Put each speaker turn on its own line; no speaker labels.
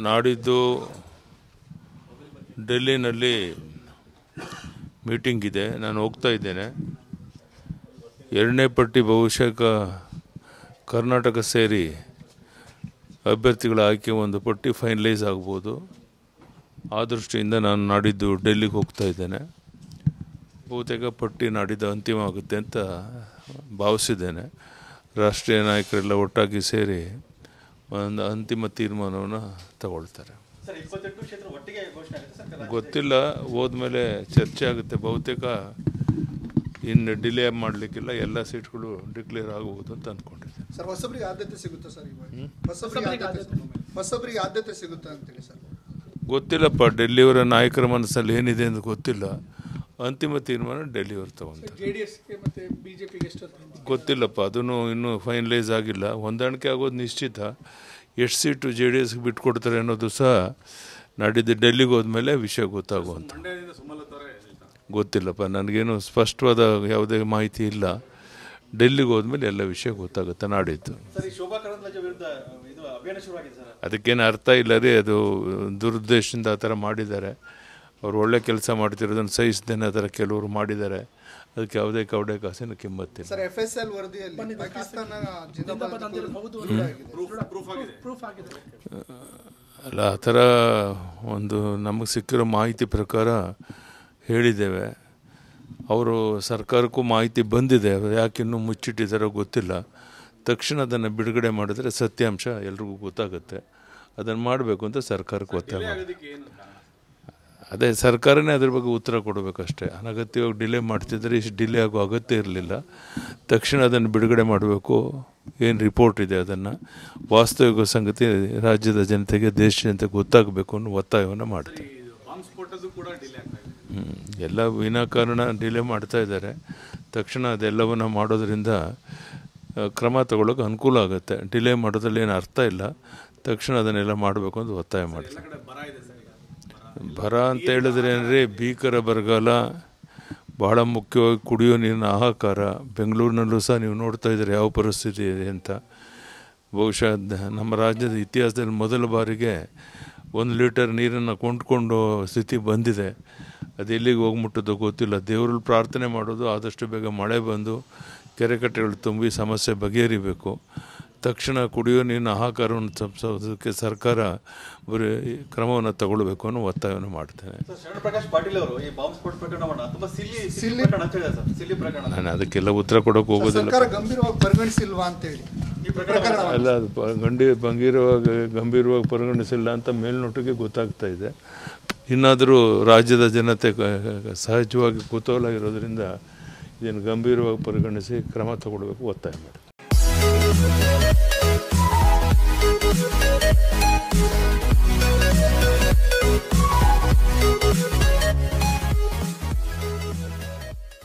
ನಾಡಿದ್ದು ಡೆಲ್ಲಿನಲ್ಲಿ ಮೀಟಿಂಗ್ ಇದೆ. ನಾನು ಹೋಗ್ತಾ ಇದ್ದೇನೆ. ಎರಡನೇ ಪಟ್ಟಿ ಬಹುಶಃ ಕರ್ನಾಟಕ ಸೇರಿ ಅಭ್ಯರ್ಥಿಗಳ ಆಯ್ಕೆ ಒಂದು ಪಟ್ಟಿ ಫೈನಲೈಸ್ ಆಗ್ಬೋದು. ಆ ದೃಷ್ಟಿಯಿಂದ ನಾನು ನಾಡಿದ್ದು ಡೆಲ್ಲಿಗೆ ಹೋಗ್ತಾ ಇದ್ದೇನೆ. ಬಹುತೇಕ ಪಟ್ಟಿ ನಾಡಿದ್ದು ಅಂತಿಮ ಆಗುತ್ತೆ ಅಂತ ಭಾವಿಸಿದ್ದೇನೆ. ರಾಷ್ಟ್ರೀಯ ನಾಯಕರೆಲ್ಲ ಒಟ್ಟಾಗಿ ಸೇರಿ ಒಂದು ಅಂತಿಮ ತೀರ್ಮಾನವನ್ನು ತಗೊಳ್ತಾರೆ.
ಸರ್ ಇಪ್ಪತ್ತೆಂಟು ಕ್ಷೇತ್ರ ಒಟ್ಟಿಗೆ ಘೋಷಣೆ ಆಗುತ್ತೆ ಸರ್
ಗೊತ್ತಿಲ್ಲ ಹೋದ್ಮೇಲೆ ಚರ್ಚೆ ಆಗುತ್ತೆ. ಬಹುತೇಕ ಇನ್ನು ಡಿಲೇ ಮಾಡಲಿಕ್ಕಿಲ್ಲ ಎಲ್ಲ ಸೀಟ್ಗಳು ಡಿಕ್ಲೇರ್ ಆಗಬಹುದು ಅಂತ ಅಂದ್ಕೊಂಡಿದ್ದೆ
ಸರ್ ಹೊಸಬರಿಗೆ ಆದ್ಯತೆ ಸಿಗುತ್ತಾ ಸರ್ ಹೊಸಬರಿಗೆ ಆದ್ಯತೆ ಸಿಗುತ್ತಾ? ಅಂತೇಳಿ ಸರ್?
ಗೊತ್ತಿಲ್ಲಪ್ಪ ಡೆಲ್ಲಿಯವರ ನಾಯಕರ ಮನಸ್ಸಲ್ಲಿ ಏನಿದೆ ಅಂತ ಗೊತ್ತಿಲ್ಲ. ಅಂತಿಮ ತೀರ್ಮಾನ ಡೆಲ್ಲಿಯವರು ತಗೊಂತಾರೆ ಗೊತ್ತಿಲ್ಲಪ್ಪ ಅದನ್ನು ಇನ್ನೂ ಫೈನಲೈಸ್ ಆಗಿಲ್ಲ. ಹೊಂದಾಣಿಕೆ ಆಗೋದು ನಿಶ್ಚಿತ. ಎಷ್ಟು ಸೀಟು ಜೆ ಡಿ ಎಸ್ಗೆ ಬಿಟ್ಕೊಡ್ತಾರೆ ಅನ್ನೋದು ಸಹ ನಾಡಿದ್ದು ಡೆಲ್ಲಿಗೆ ಹೋದ್ಮೇಲೆ ವಿಷಯ ಗೊತ್ತಾಗುವಂಥ ಗೊತ್ತಿಲ್ಲಪ್ಪ ನನಗೇನು ಸ್ಪಷ್ಟವಾದ ಯಾವುದೇ ಮಾಹಿತಿ ಇಲ್ಲ. ಡೆಲ್ಲಿಗೆ ಹೋದ್ಮೇಲೆ ಎಲ್ಲ ವಿಷಯ ಗೊತ್ತಾಗುತ್ತೆ ನಾಡಿದ್ದು. ಅದಕ್ಕೇನು ಅರ್ಥ ಇಲ್ಲ ರೀ ಅದು ದುರುದ್ದೇಶದಿಂದ ಆ ಥರ ಮಾಡಿದ್ದಾರೆ. ಅವ್ರು ಒಳ್ಳೆ ಕೆಲಸ ಮಾಡ್ತಿರೋದನ್ನು ಸಹಿಸ್ದೇನೆ ಆ ಥರ ಕೆಲವರು ಮಾಡಿದ್ದಾರೆ. ಅದಕ್ಕೆ ಯಾವುದೇ ಕವಡೆ ಕಾಸಿನ ಕಿಮ್ಮತ್ತಿಲ್ಲ
ಸರ್ ಎಫ್ ಎಸ್ ಎಲ್ ವರದಿಯಲ್ಲಿ ಪಾಕಿಸ್ತಾನ
ಅಲ್ಲ ಆ ಥರ ಒಂದು ನಮಗೆ ಸಿಕ್ಕಿರೋ ಮಾಹಿತಿ ಪ್ರಕಾರ ಹೇಳಿದ್ದೇವೆ. ಅವರು ಸರ್ಕಾರಕ್ಕೂ ಮಾಹಿತಿ ಬಂದಿದೆ. ಯಾಕೆ ಇನ್ನೂ ಮುಚ್ಚಿಟ್ಟಿದ್ದಾರೋ ಗೊತ್ತಿಲ್ಲ. ತಕ್ಷಣ ಅದನ್ನು ಬಿಡುಗಡೆ ಮಾಡಿದ್ರೆ ಸತ್ಯಾಂಶ ಎಲ್ರಿಗೂ ಗೊತ್ತಾಗುತ್ತೆ. ಅದನ್ನು ಮಾಡಬೇಕು ಅಂತ ಸರ್ಕಾರಕ್ಕೆ ಒತ್ತಾಯ ಅದೇ ಸರ್ಕಾರನೇ ಅದ್ರ ಬಗ್ಗೆ ಉತ್ತರ ಕೊಡಬೇಕಷ್ಟೇ. ಅನಗತ್ಯವಾಗಿ ಡಿಲೇ ಮಾಡ್ತಿದ್ರೆ ಇಷ್ಟು ಡಿಲೇ ಆಗೋ ಅಗತ್ಯ ಇರಲಿಲ್ಲ. ತಕ್ಷಣ ಅದನ್ನು ಬಿಡುಗಡೆ ಮಾಡಬೇಕು. ಏನು ರಿಪೋರ್ಟ್ ಇದೆ ಅದನ್ನು? ವಾಸ್ತವಿಕ ಸಂಗತಿ ರಾಜ್ಯದ ಜನತೆಗೆ ದೇಶ ಜನತೆಗೆ ಗೊತ್ತಾಗಬೇಕು ಅನ್ನೋ ಒತ್ತಾಯವನ್ನು ಮಾಡ್ತೀವಿ ಹ್ಞೂ ಎಲ್ಲ ವಿನಾಕಾರಣ ಡಿಲೇ ಮಾಡ್ತಾ ಇದ್ದಾರೆ. ತಕ್ಷಣ ಅದೆಲ್ಲವನ್ನು ಮಾಡೋದರಿಂದ ಕ್ರಮ ತಗೊಳ್ಳೋಕೆ ಅನುಕೂಲ ಆಗುತ್ತೆ. ಡಿಲೇ ಮಾಡೋದ್ರಲ್ಲಿ ಏನು ಅರ್ಥ ಇಲ್ಲ. ತಕ್ಷಣ ಅದನ್ನೆಲ್ಲ ಮಾಡಬೇಕು ಅಂತ ಒತ್ತಾಯ ಮಾಡ್ತಾರೆ ಬರ ಅಂತ ಹೇಳಿದ್ರೆ ಅಂದರೆ ಭೀಕರ ಬರಗಾಲ, ಬಹಳ ಮುಖ್ಯವಾಗಿ ಕುಡಿಯೋ ನೀರಿನ ಆಹಾಕಾರ ಬೆಂಗಳೂರಿನಲ್ಲೂ ಸಹ ನೀವು ನೋಡ್ತಾ ಇದ್ದೀರಿ ಯಾವ ಪರಿಸ್ಥಿತಿ ಇದೆ ಅಂತ. ಬಹುಶಃ ನಮ್ಮ ರಾಜ್ಯದ ಇತಿಹಾಸದಲ್ಲಿ ಮೊದಲ ಬಾರಿಗೆ ಒಂದು ಲೀಟರ್ ನೀರನ್ನು ಕೊಂಡ್ಕೊಂಡು ಸ್ಥಿತಿ ಬಂದಿದೆ. ಅದು ಎಲ್ಲಿಗೆ ಹೋಗ್ಬಿಟ್ಟದ್ದು ಗೊತ್ತಿಲ್ಲ. ದೇವರಲ್ಲಿ ಪ್ರಾರ್ಥನೆ ಮಾಡೋದು, ಆದಷ್ಟು ಬೇಗ ಮಳೆ ಬಂದು ಕೆರೆ ಕಟ್ಟೆಗಳು ತುಂಬಿ ಸಮಸ್ಯೆ ಬಗೆಹರಿಬೇಕು. ತಕ್ಷಣ ಕುಡಿಯುವ ನೀರಿನ ಹಾಹಾಕಾರವನ್ನು ತಪ್ಪಿಸೋದಕ್ಕೆ ಸರ್ಕಾರ ಬರೀ ಕ್ರಮವನ್ನು ತಗೊಳ್ಬೇಕು ಅನ್ನೋ ಒತ್ತಾಯವನ್ನು ಮಾಡ್ತೇನೆ.
ಸರ್ ಶರಣ ಪ್ರಕಾಶ್ ಪಾಟೀಲ್ ಅವರು ಈ ಬಾಂಬ್ ಸ್ಫೋಟ ಪ್ರಕರಣವನ್ನ ತುಂಬಾ ಸಿಲ್ಲಿ ಸಿಲ್ಲಿ ಪ್ರಕರಣ ಸರ್ ಸಿಲ್ಲಿ ಪ್ರಕರಣ.
ನಾನು ಅದಕ್ಕೆಲ್ಲ ಉತ್ತರ ಕೊಡೋಕೆ ಹೋಗೋದಿಲ್ಲ.
ಸರ್ಕಾರ ಗಂಭೀರವಾಗಿ ಪರಿಗಣಿಸಿಲ್ವಾ ಅಂತೇಳಿ
ಈ ಪ್ರಕರಣ
ಅಲ್ಲ ಅದು ಗಂಡಿ ಗಂಭೀರವಾಗಿ ಗಂಭೀರವಾಗಿ ಪರಿಗಣಿಸಿಲ್ಲ ಅಂತ ಮೇಲ್ನೋಟಕ್ಕೆ ಗೊತ್ತಾಗ್ತಾ ಇದೆ. ಇನ್ನಾದರೂ ರಾಜ್ಯದ ಜನತೆ ಸಹಜವಾಗಿ ಕುತೂಹಲ ಇರೋದ್ರಿಂದ ಇದನ್ನು ಗಂಭೀರವಾಗಿ ಪರಿಗಣಿಸಿ ಕ್ರಮ ತಗೊಳ್ಬೇಕು ಒತ್ತಾಯ ಮಾಡಿ We'll be.